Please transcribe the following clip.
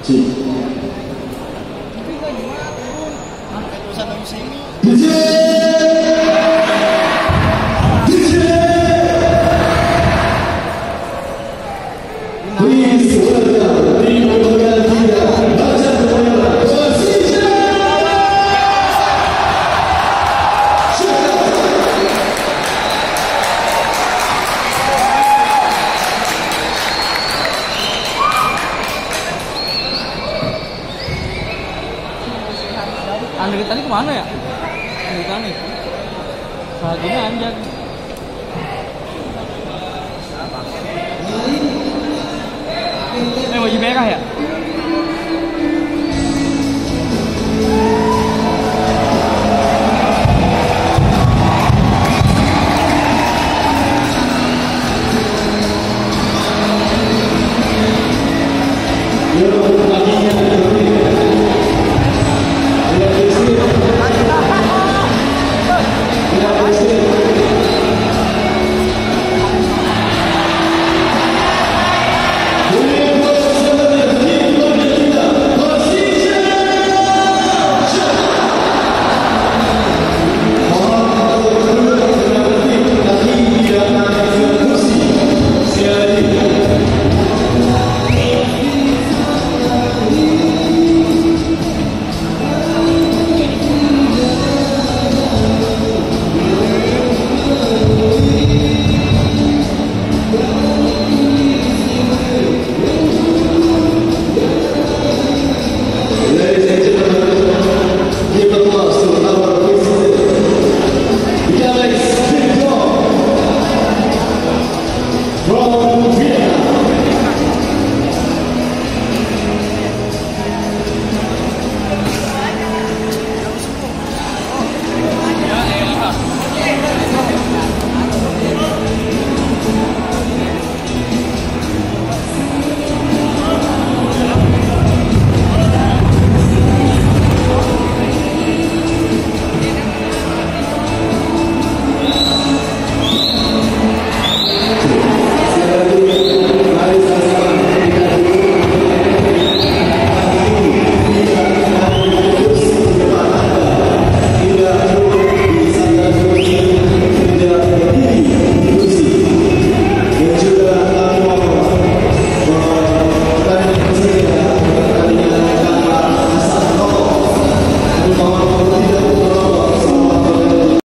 Cik. Tapi turun? Anda tadi kemana ya? Dari tadi. Lagunya anjing. Eh baju merah ya?